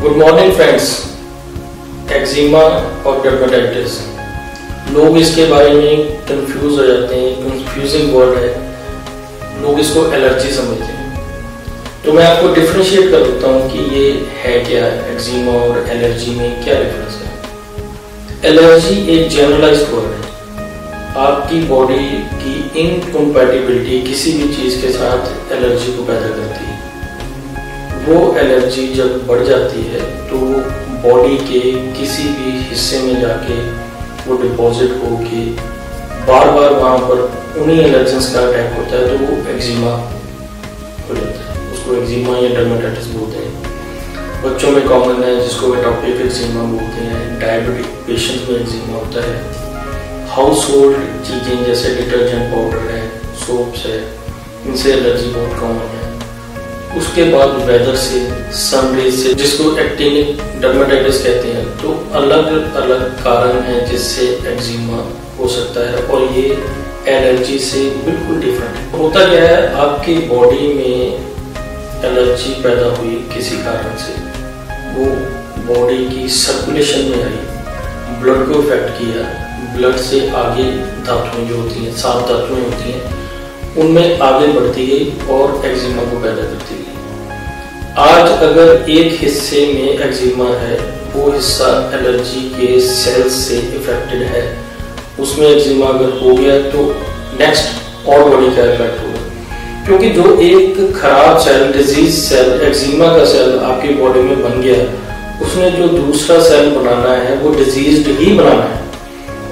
Good morning friends eczema और dermatitis लोग इसके बारे में कंफ्यूज हो जाते हैं कंफ्यूजिंग वर्ड है। लोग इसको एलर्जी समझते हैं। तो मैं आपको डिफ्रेंशिएट कर देता हूँ कि ये है क्या एक्जिमा और एलर्जी में क्या डिफरेंस है। एलर्जी एक जनरलाइज वर्ड है। आपकी बॉडी की इनकम्पैटिबिलिटी किसी भी चीज़ के साथ एलर्जी को पैदा करती है। वो एलर्जी जब बढ़ जाती है तो बॉडी के किसी भी हिस्से में जाके वो डिपॉजिट होके बार बार वहाँ पर उन्हीं एलर्जेंस का अटैक होता है तो वो एक्जिमा हो जाता है। उसको एक्जिमा या डर्माटाइटिस बोलते हैं। बच्चों में कॉमन है, जिसको एटोपिक एक्जिमा बोलते हैं डायबिटिक पेशेंट्स में एक्जिमा होता है। हाउस होल्ड चीज़ें जैसे डिटर्जेंट पाउडर है सोप्स है, इनसे एलर्जी बहुत कॉमन है। उसके बाद वेदर से सनरेज से, जिसको एक्टिनिक डर्माटाइटिस कहते हैं तो अलग अलग कारण है जिससे एक्जिमा हो सकता है और ये एलर्जी से बिल्कुल डिफरेंट है। होता क्या है, आपकी बॉडी में एलर्जी पैदा हुई किसी कारण से। वो बॉडी की सर्कुलेशन में आई ब्लड को इफ़ेक्ट किया ब्लड से आगे धातुएँ जो होती हैं, सात धातुएँ होती हैं, उनमें आगे बढ़ती गई और एक्जिमा को पैदा करती है आज अगर एक हिस्से में एक्जिमा है, वो हिस्सा एलर्जी के सेल्स से इफेक्टेड है। उसमें एक्जिमा अगर हो गया तो नेक्स्ट और बॉडी का इफ़ेक्ट होगा? क्योंकि जो एक खराब सेल डिज़ीज़ सेल एक्जिमा का सेल आपकी बॉडी में बन गया, उसने जो दूसरा सेल बनाना है, वो डिज़ीज़ ही बनाना है।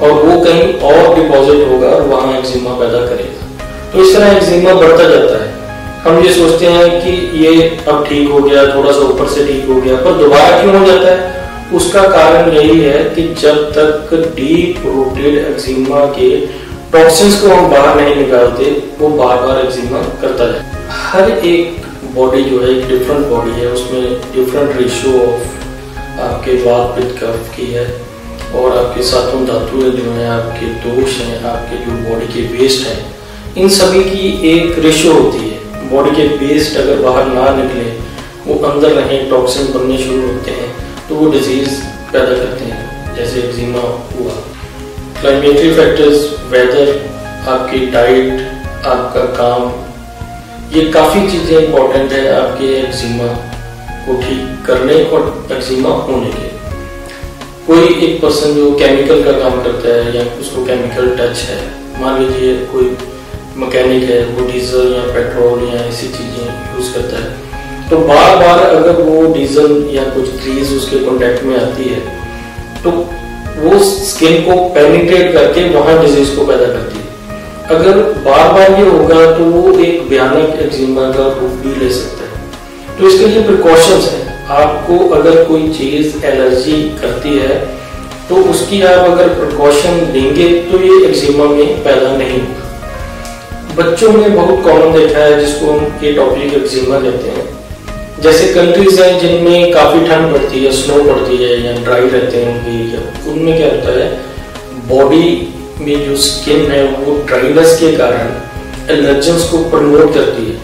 और वो कहीं और डिपॉजिट होगा और वहाँ एक्जिमा पैदा करेगा। तो इस तरह एक्जिमा बढ़ता जाता है। हम ये सोचते हैं कि ये अब ठीक हो गया, थोड़ा सा ऊपर से ठीक हो गया, पर दोबारा क्यों हो जाता है? उसका कारण यही है कि जब तक डीप रूटेड एक्जिमा के टॉक्सिन्स को हम बाहर नहीं निकालते, वो बार बार एक्जिमा करता है। हर एक बॉडी जो है, एक डिफरेंट बॉडी है, उसमें डिफरेंट रेशियो ऑफ़ आपके वात पित्त कफ की है, और आपके सातों धातु जो है, आपके दोष हैं, आपके जो बॉडी के वेस्ट हैं, इन सभी की एक रेशियो होती है। बॉडी के वेस्ट अगर बाहर ना निकले, वो अंदर रहे टॉक्सिन बनने शुरू होते हैं तो वो डिज़ीज़ पैदा करते हैं, जैसे एक्जिमा हुआ। क्लाइमेटरी फैक्टर्स वेदर आपकी डाइट आपका काम, ये काफ़ी चीज़ें इंपॉर्टेंट है आपके एक्जिमा को ठीक करने और एक्जिमा होने के। कोई एक पर्सन जो केमिकल का काम करता है या उसको केमिकल टच है, मान लीजिए कोई मकैनिक है, वो डीजल या पेट्रोल या ऐसी चीज़ें यूज़ करता है। तो बार बार अगर वो डीजल या कुछ ग्रीस उसके कॉन्टेक्ट में आती है तो वो स्किन को पेनिट्रेट करके वहाँ डिज़ीज़ को पैदा करती है। अगर बार बार ये होगा तो वो एक भयानक एक्जिमा का रूप भी ले सकता है। तो इसके लिए प्रिकॉशंस है। आपको अगर कोई चीज़ एलर्जी करती है तो उसकी आप अगर प्रिकॉशन लेंगे तो ये एक्जिमा में पैदा नहीं होगा। बच्चों में बहुत कॉमन देखा है जिसको हम ये टॉपिक एक्जिमा कहते हैं। जैसे कंट्रीज़ हैं जिनमें काफ़ी ठंड पड़ती है स्नो पड़ती है या ड्राई रहते हैं उनके उनमें क्या होता है? बॉडी में जो स्किन है, वो ड्राइनेस के कारण एलर्जेंस को प्रमोट करती है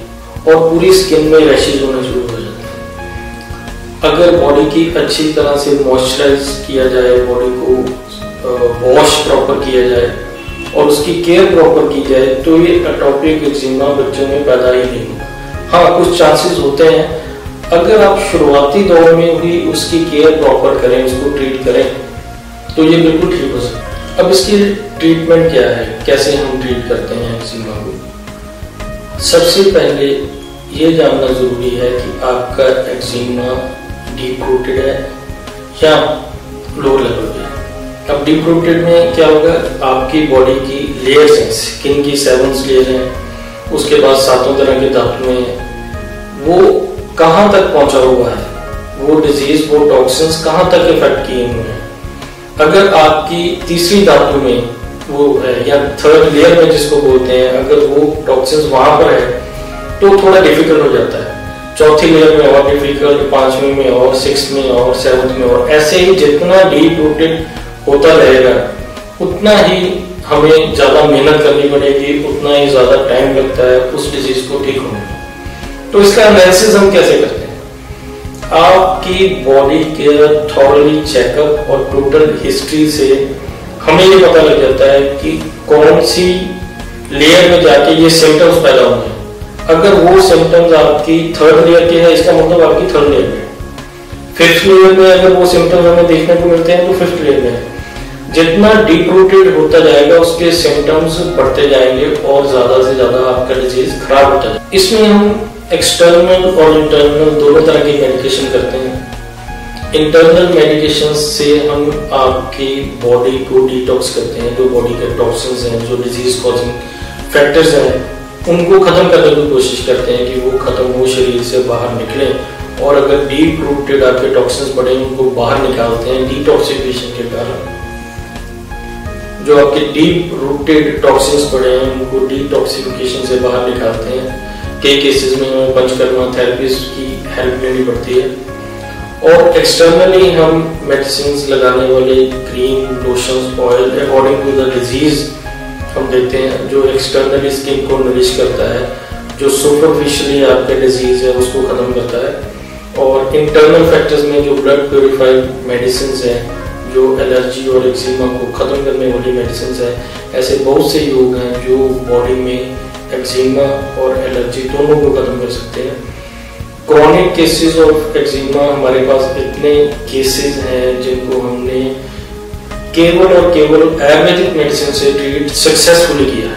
और पूरी स्किन में रैशेज होने शुरू हो जाते हैं। अगर बॉडी की अच्छी तरह से मॉइस्चराइज किया जाए बॉडी को वॉश प्रॉपर किया जाए और उसकी केयर प्रॉपर की जाए तो ये अटोपिक एक्जिमा बच्चों में पैदा ही नहीं हाँ कुछ चांसेस होते हैं। अगर आप शुरुआती दौर में भी उसकी केयर प्रॉपर करें, उसको ट्रीट करें तो ये बिल्कुल ठीक हो सकता अब इसकी ट्रीटमेंट क्या है? कैसे हम ट्रीट करते हैं एक्जिमा को? सबसे पहले ये जानना ज़रूरी है कि आपका एक्जिमा डीप रूटेड है या लो लेवल पे अब डीप रूटेड में क्या होगा? आपकी बॉडी की लेयर्स हैं स्किन की सेवन लेयर हैं, उसके बाद सातों तरह के धातु हैं। वो कहाँ तक पहुँचा हुआ है? वो डिज़ीज़ वो टॉक्सिन्स कहाँ तक इफ़ेक्ट किए हुए हैं? अगर आपकी तीसरी धातु में वो है, या थर्ड लेयर में जिसको बोलते हैं, अगर वो टॉक्सिन्स वहाँ पर है तो थोड़ा डिफ़िकल्ट हो जाता है। चौथी लेयर में और डिफ़िकल्ट पांचवी में और सिक्स में और सेवंथ में और ऐसे ही जितना डीप रूटेड होता रहेगा। उतना ही हमें ज़्यादा मेहनत करनी पड़ेगी, उतना ही ज़्यादा टाइम लगता है उस डिज़ीज़ को ठीक होने में। तो इसका एनालिसिस हम कैसे करते हैं? आपकी बॉडी के थॉरली चेकअप और टोटल हिस्ट्री से हमें ये पता लग जाता है कि कौन सी लेयर में जाके ये सिम्टम्स पैदा होंगे। अगर वो सिम्टम्स आपकी थर्ड लेयर के है, इसका मतलब आपकी थर्ड लेयर में। फिफ्थ लेयर में अगर वो सिम्टम्स हमें देखने को मिलते हैं तो फिफ्थ लेयर में है। जितना डीप रूटेड होता जाएगा, उसके सिम्टम्स बढ़ते जाएँगे और ज़्यादा से ज़्यादा आपका डिज़ीज़ खराब होता है इसमें हम एक्सटर्नल और इंटरनल दोनों तरह की मेडिकेशन करते हैं। इंटरनल मेडिकेशन से हम आपकी बॉडी को डिटॉक्स करते हैं, जो बॉडी के टॉक्सिन्स हैं, जो डिज़ीज़ कॉजिंग फैक्टर्स हैं, उनको खत्म करने की कोशिश करते हैं कि वो खत्म हो, शरीर से बाहर निकले। और अगर डीप रूटेड आपके टॉक्सिन्स बढ़े, उनको बाहर निकालते हैं डिटॉक्सिफिकेशन के कारण। जो आपके डीप रूटेड टॉक्सिन्स पड़े हैं, उनको डिटॉक्सिफिकेशन से बाहर निकालते हैं। कई केसेस में हमें पंचकर्मा थेरेपी की हेल्प लेनी पड़ती है। और एक्सटर्नली हम मेडिसिन लगाने वाले cream lotion oil according to the disease हम देते हैं, जो एक्सटर्नली स्किन को नरिश करता है, जो सुपरफिशियली आपके डिज़ीज़ है, उसको खत्म करता है। और इंटरनल फैक्टर्स में जो ब्लड प्योरीफाइड मेडिसिन है जो एलर्जी और एक्जिमा को ख़त्म करने वाली मेडिसिन है, ऐसे बहुत से योग हैं जो बॉडी में एक्जिमा और एलर्जी दोनों को ख़त्म कर सकते हैं। क्रॉनिक केसेस ऑफ़ एक्जिमा हमारे पास इतने केसेस हैं जिनको हमने केवल और केवल आयुर्वेदिक मेडिसिन से ट्रीट सक्सेसफुली किया